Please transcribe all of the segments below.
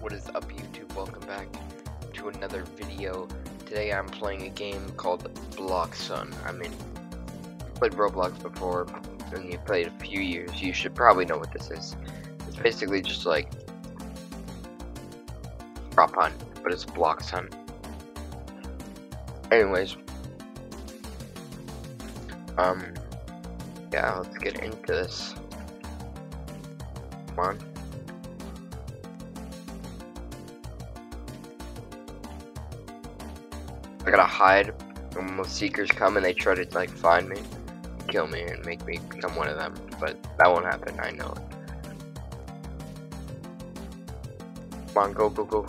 What is up YouTube? Welcome back to another video. Today I'm playing a game called Blox Hunt. I mean, played Roblox before, and you played a few years. You should probably know what this is. It's basically just like prop hunt, but it's Blox Hunt. Anyways, um, yeah, let's get into this. Come on. I gotta hide when the seekers come and they try to like find me, kill me, and make me become one of them. But that won't happen. I know. Come on, go, go, go.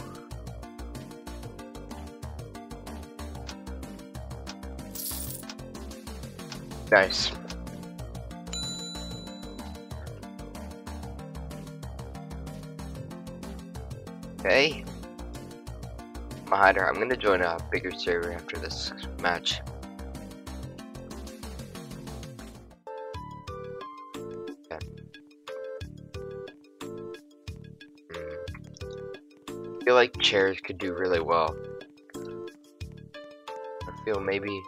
Nice. Okay. I'm. I'm gonna join a bigger server after this match. I feel like chairs could do really well. I feel maybe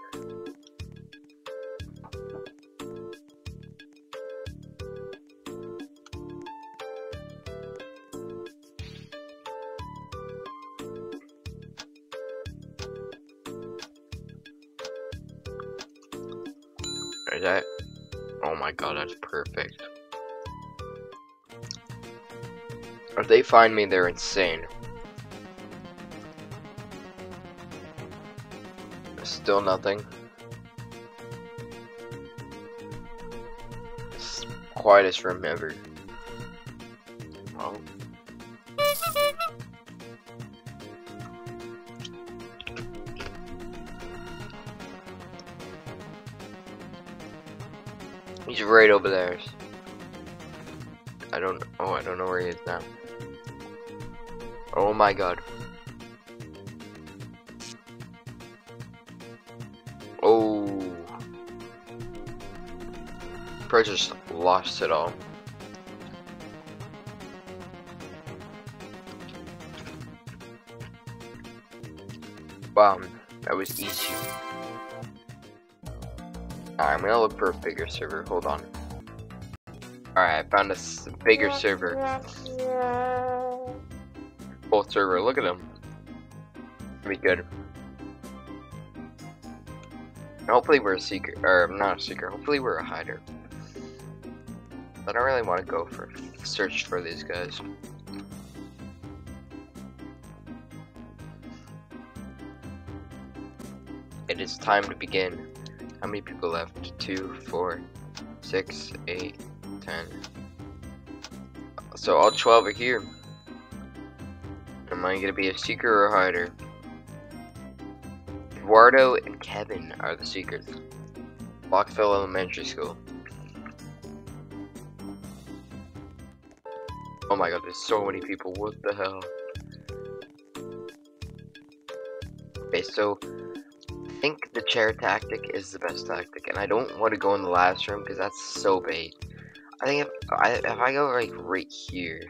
If they find me, they're insane. Still nothing. It's quietest room ever. Oh. He's right over there. I don't. Oh, I don't know where he is now. Oh my god. Oh. Pro just lost it all. Wow, that was easy. I'm gonna look for a bigger server. Hold on. Alright, I found a bigger server. Server. Look at them. Be good. Hopefully we're a seeker, or not a seeker. Hopefully we're a hider. I don't really want to go for search for these guys. It is time to begin. How many people left? Two, four, six, eight, ten. So all 12 are here. Am I gonna be a seeker or a hider? Eduardo and Kevin are the seekers. Lockville Elementary School. Oh my god, there's so many people. What the hell? Okay, so I think the chair tactic is the best tactic, and I don't want to go in the last room because that's so bait. I think if I if I go like right here.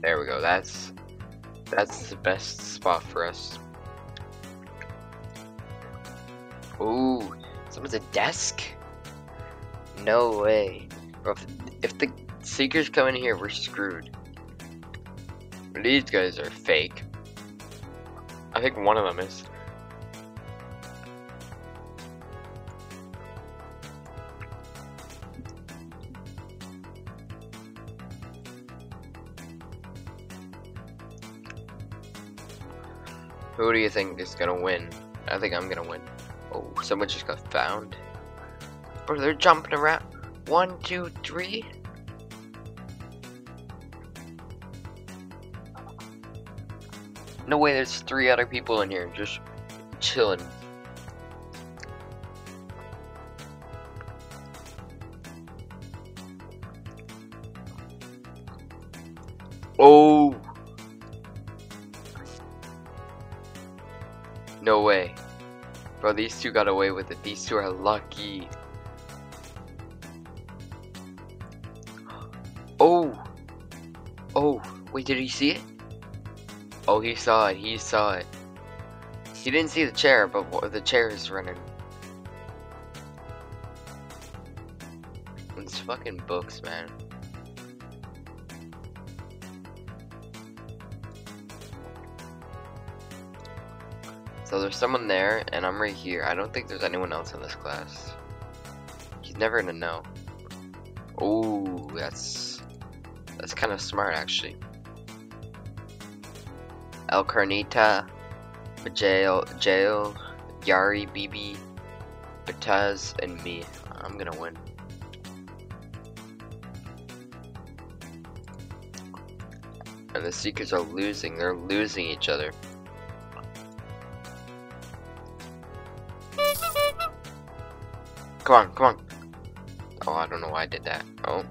There we go. That's that's the best spot for us. Ooh, someone's a desk? No way. If, if the seekers come in here, we're screwed. These guys are fake. I think one of them is. Who do you think is gonna win? I think I'm gonna win. Oh, someone just got found. Bro, they're jumping around. One, two, three. No way, there's three other people in here just chilling. Oh No way. Bro, these two got away with it. These two are lucky. Oh! Oh, wait, did he see it? Oh, he saw it. He saw it. He didn't see the chair, but the chair is running. It's fucking books, man. So there's someone there, and I'm right here. I don't think there's anyone else in this class. He's never gonna know. Oh, that's that's kind of smart, actually. El Carnita, Jail, Jail, Yari, BB, Bataz, and me. I'm gonna win. And the Seekers are losing. They're losing each other. Come on, come on. Oh, I don't know why I did that. Oh.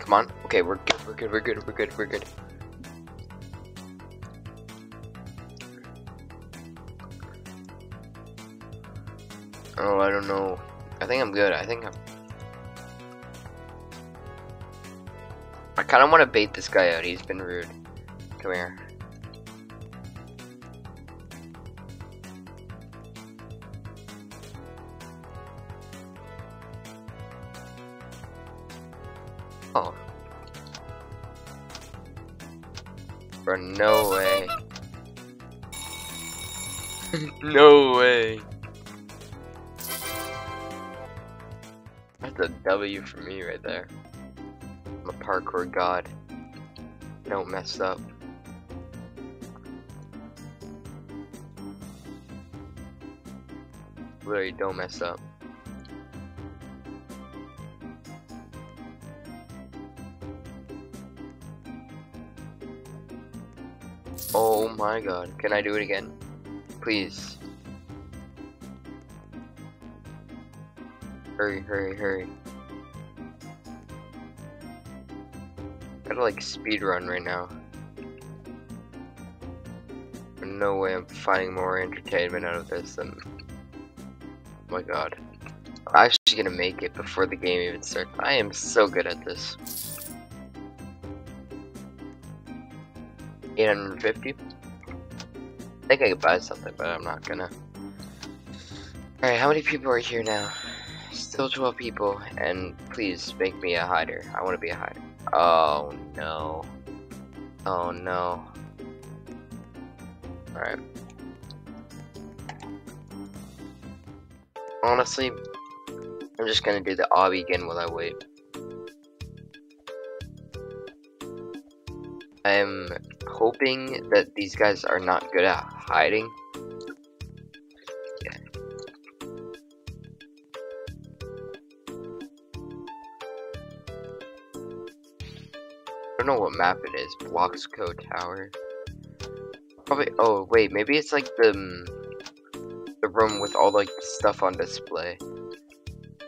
Come on. Okay, we're good, we're good, we're good, we're good, we're good. Oh, I don't know. I think I'm good. I think I'm... I kind of want to bait this guy out. He's been rude. Come here. Oh. Bro, no way. no way. That's a W for me right there. Parkour god. Don't mess up. Literally, don't mess up. Oh my god. Can I do it again? Please. Hurry, hurry, hurry. Gotta like speed run right now. No way I'm finding more entertainment out of this than. Oh my god. I'm actually gonna make it before the game even starts. I am so good at this. 850? I think I could buy something, but I'm not gonna. Alright, how many people are here now? Still 12 people, and please make me a hider. I want to be a hider. Oh no. Oh no. Alright. Honestly, I'm just gonna do the obby again while I wait. I'm hoping that these guys are not good at hiding. Don't know what map it is. Bloxco Tower. Probably. Oh wait, maybe it's like the um, the room with all like stuff on display.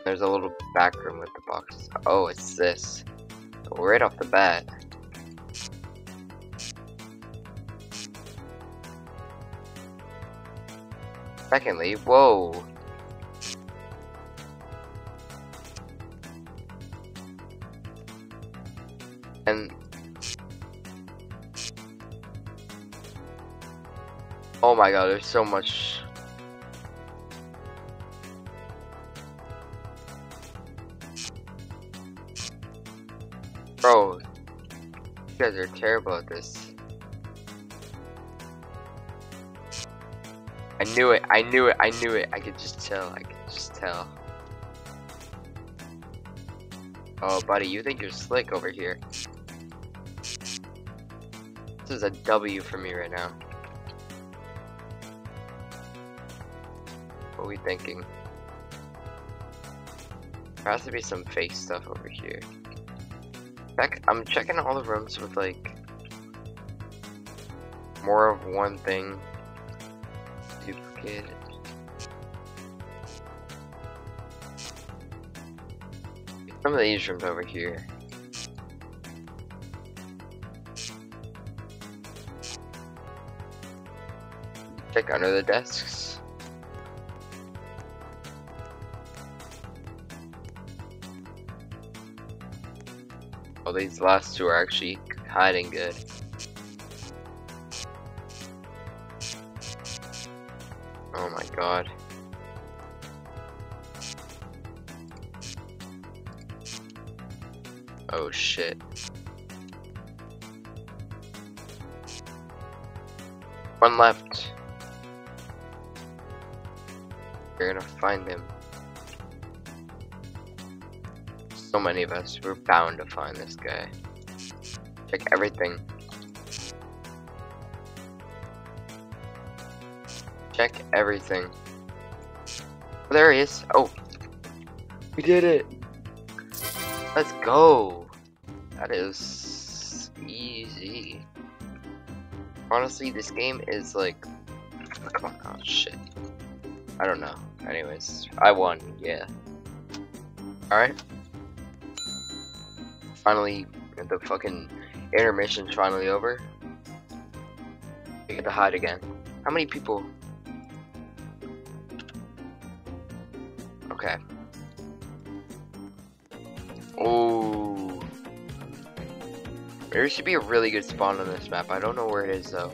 There's a little back room with the boxes. Oh, it's this. right off the bat. Secondly, whoa. Oh my god, there's so much Bro, you guys are terrible at this. I knew it, I knew it, I knew it. I could just tell, I could just tell. Oh, buddy, you think you're slick over here. This is a W for me right now. we thinking? There has to be some fake stuff over here. Check. I'm checking all the rooms with like more of one thing. Duplicate. Some of these rooms over here. Check under the desks. Oh, these last two are actually hiding good. Oh my god. Oh shit. One left. You're gonna find him. So many of us, we're bound to find this guy. Check everything. Check everything. Oh, there he is. Oh. We did it. Let's go. That is easy. Honestly, this game is like. Come on, oh shit. I don't know. Anyways, I won. Yeah. Alright. Finally, the fucking intermission's finally over. We get to hide again. How many people? Okay. Oh. There should be a really good spawn on this map. I don't know where it is though.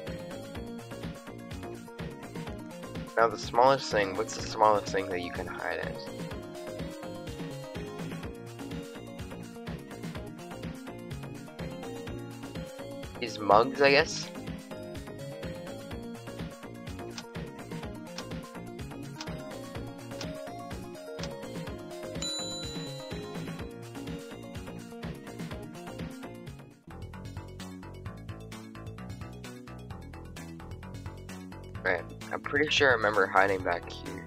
Now the smallest thing, what's the smallest thing that you can hide as? Mugs, I guess? Right, I'm pretty sure I remember hiding back here.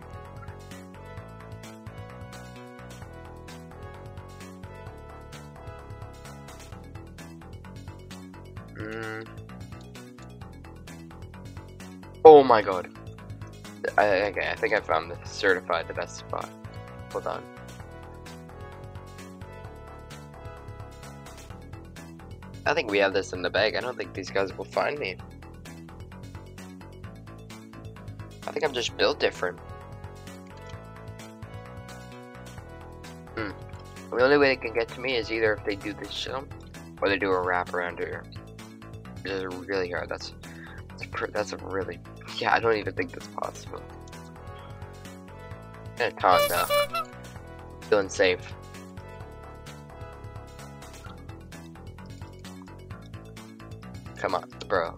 My god. I, okay, I think I found the certified the best spot. Hold on. I think we have this in the bag. I don't think these guys will find me. I think I'm just built different. Hmm. The only way they can get to me is either if they do this jump, or they do a wrap around here. Which is really hard. That's that's, that's a really yeah. I don't even think that's possible. Eh, calm down. Feeling safe. Come on, bro.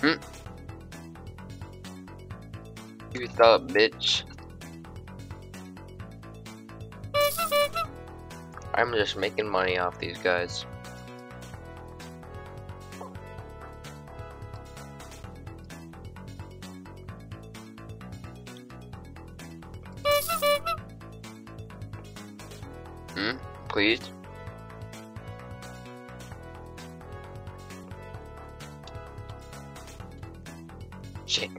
Hmm. You thought, bitch. I'm just making money off these guys. Hmm? Please? Shit.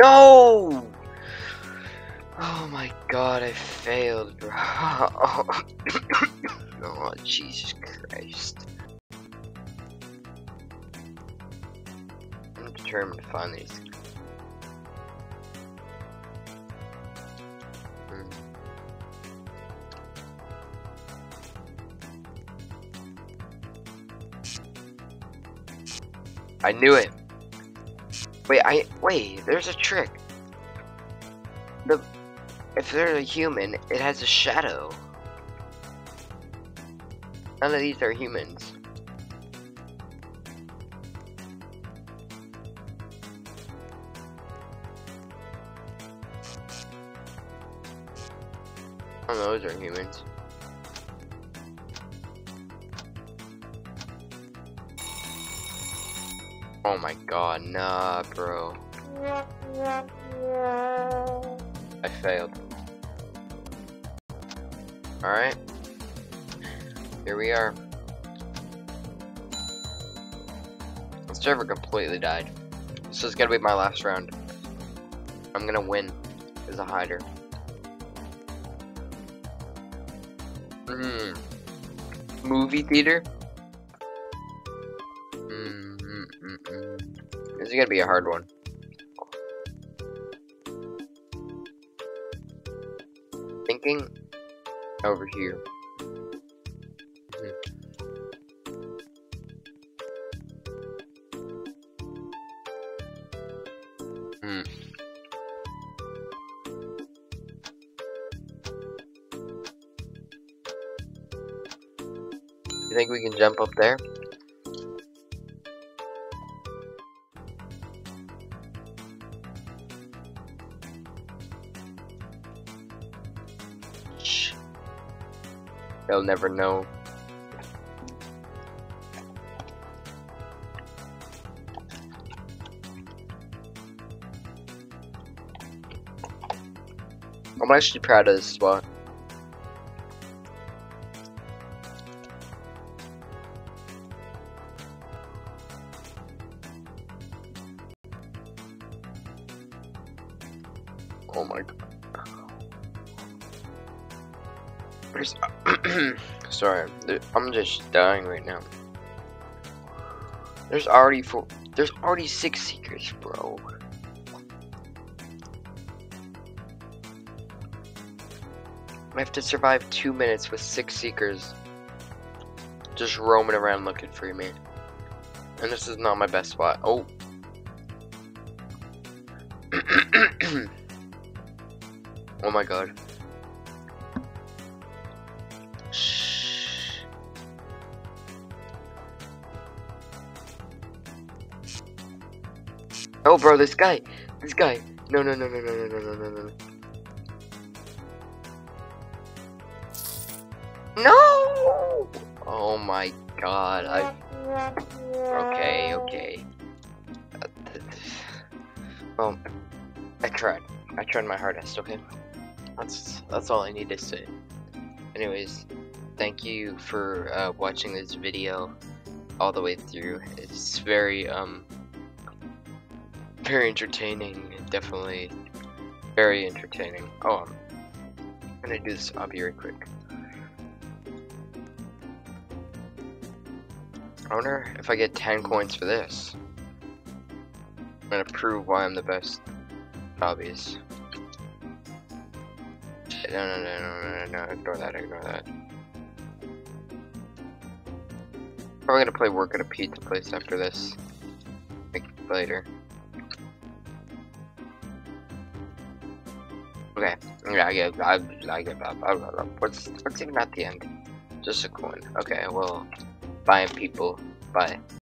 No! Oh my god, I failed, bro. oh, Jesus Christ. I'm determined to find these. Hmm. I knew it. Wait, I wait. There's a trick. The if they're a human, it has a shadow. None of these are humans. Oh, those are humans. Oh my god, nah, bro. I failed. Alright. Here we are. The server completely died. This is gonna be my last round. I'm gonna win as a hider. Hmm. Movie theater? Gonna be a hard one. Thinking over here. Hmm. You think we can jump up there? They'll never know. I'm actually proud of this spot. I'm just dying right now. There's already four. There's already six seekers, bro. I have to survive two minutes with six seekers, just roaming around looking for me. And this is not my best spot. Oh. oh my god. Oh, bro, this guy, this guy. No, no, no, no, no, no, no, no, no, no. No! Oh my god, I. Okay, okay. Well, I tried. I tried my hardest. Okay, that's that's all I need to say. Anyways, thank you for uh, watching this video all the way through. It's very um very entertaining. Definitely very entertaining. Oh, I'm gonna do this. I'll be quick. I wonder if I get 10 coins for this. I'm gonna prove why I'm the best No, no, no, no, no, no, no, ignore that, ignore that. Probably gonna play work at a pizza place after this. Like, later. I get, I, I get, blah, blah, blah, blah. what's, what's even at the end? Just a coin. Okay, well, bye people, bye.